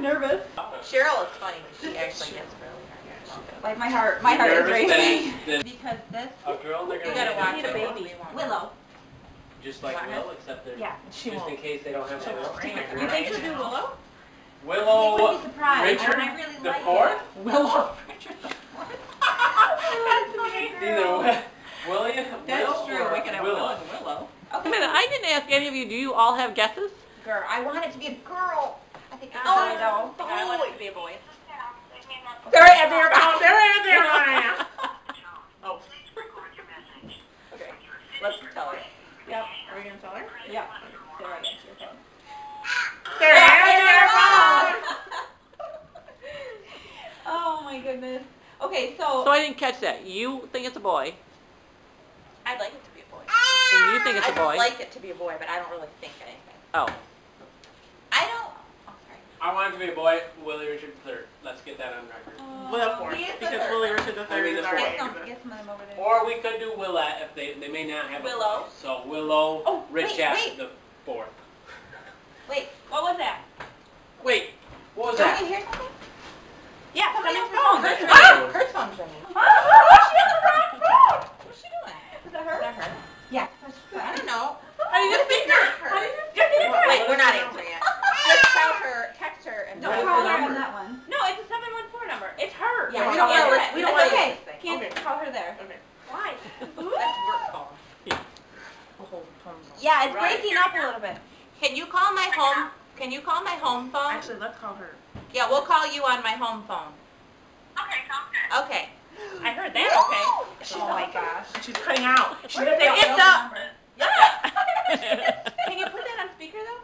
I'm nervous. Cheryl is funny, but she actually gets really nervous. Like my heart, my heart is racing. that- that Because this, A girl, they're you gonna gotta get watch need a it. baby. Willow. Just like What? Will, except they're Yeah. She just in won't. case they don't have She a won't Will. bring it. You think she'll do Willow? Willow wouldn't be surprised. Richard and I really the like fourth? it. Willow Richard the fourth. That's my Either William, That's Will, true. or We could have Willow. Willow and Willow. Wait a minute, I didn't ask any of you, do you all have guesses? Girl, I want it to be a girl. I think it's Oh, boy. I want it to be a boy. There it is, there it is, there it is, there it is. Oh. Okay, let's tell her. Yep. Are we gonna tell her? Yeah. Sarah, that's your phone. There There it it is, is, there there it Oh my goodness. Okay, so. So I didn't catch that. You think it's a boy, I'd like it to be a boy. and you think it's a I'd like it to be a boy, but I don't really think anything. Oh, I don't, oh, sorry. I want it to be a boy, Willie Richard III. Let's get that on record. Willow fourth, He is because third. Willie Richard the I mean, the Sorry, fourth. Get some, get some of them over there. Or we could do Willette if they, they may not have Willow. a boy. So Willow Oh, wait, Richard wait. the fourth. Wait, What was that? Wait, what was don't that? you hear something? Yeah, Somebody's somebody's phone. phone. Kurt's Ah! ringing. Kurt's phone's ringing. Oh, she has the wrong phone. What's she doing? Is that her? Is that her? Yeah. I don't know. How do you just think her? How do you just get it? Wait, we're not answering it. Just tell her, text her, and Don't tell call her her the on number. that one. No, it's a 714 number. It's her. Yeah, we we don't don't wanna want listen- to. we We don't don't want wanna to. Can't call her there. Why? That's work phone. Yeah, it's Right. breaking up a little bit. Can you call my home? Can you call my home phone? Actually, let's call her. Yeah, we'll call you on my home phone. Okay, sounds good. Okay. I heard that, okay. Oh my gosh. She's cutting out. She's gonna say, gonna it's up. Can you put that on speaker though?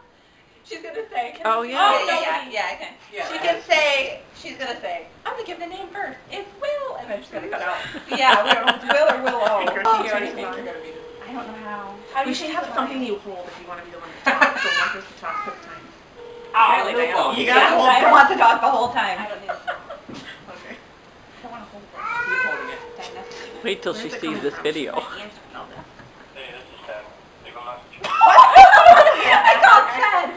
She's gonna say. Can Oh, I- yeah. yeah, yeah, yeah, yeah, I can. Yeah. She can say. She's gonna say. I'm gonna give the name first. It's Will, and then she's gonna cut out. yeah, we don't know if it's Will or Willow. Oh, speaker, sorry, speaker. speaker. I don't know how. How we should have something you hold if you want to be the one to talk, so one person talks at a time. Oh, no phone. You gotta hold I it. want to talk the whole time. I don't need. Okay. I don't want to hold it. You're holding it. wait till she sees this from? video. Answer all that. Hey, this is Ted. Leave a message. I called Ted.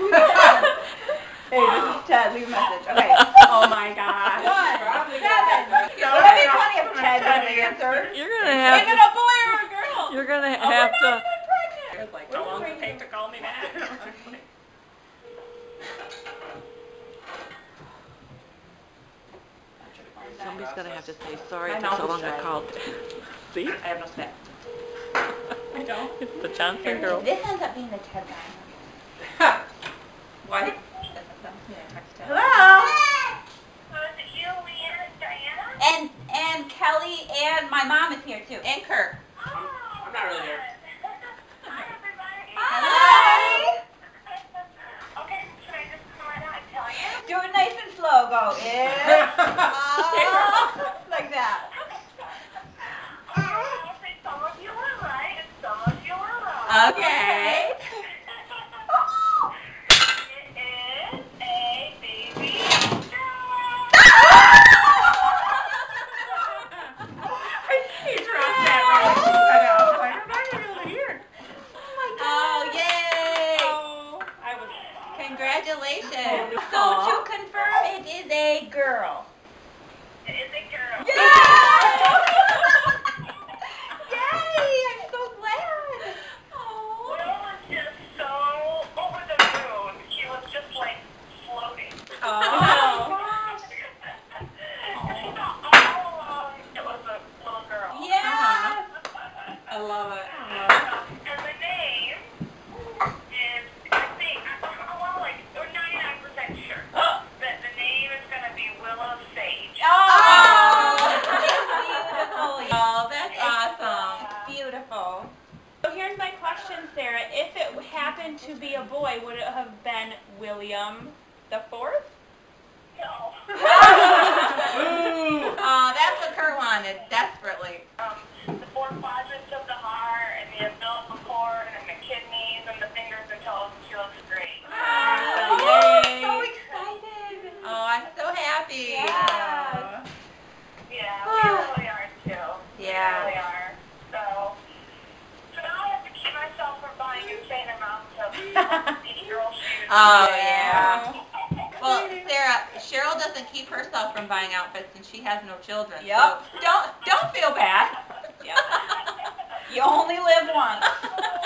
Hey, this is Ted. Leave a message. Okay. Oh my god. One, Probably seven. not. No, Would be funny if Ted doesn't answer? You're gonna Is have it to, a boy or a girl? you're gonna Oh, we're have not to, even pregnant. It was like, What how is long does it take to call me back? somebody's gonna have to say, sorry My it took so long is to call. See? I have no set. I don't. It's the Johnson girl. This ends up being the Ted guy. What? Yeah, text Ted. Hello. So is it you, Leanne, and Diana? And and Kelly and my mom is here too. And Kurt. Oh, I'm not really here. Hi, everybody. Hi. okay, should I just come right out and tell you? Do it nice and slow. Go in. like that. Oh, I'll say some of you are right and you are wrong. Okay. it is a baby girl. He dropped that right when she cut out. Like, I'm not gonna be able to hear. Oh yay! Oh, I was. Congratulations. So Aw. to confirm, it is a girl. It is a girl. Yay! I'm so glad. Oh. Will was just so over the moon. She was just like floating. Oh. She thought all along it was a little girl. Uh-huh. I love it. happened to be a boy, would it have been William the fourth? Oh, yeah. Well, Sarah, Cheryl doesn't keep herself from buying outfits, and she has no children. Yep. So don't don't feel bad. Yep. you only live once.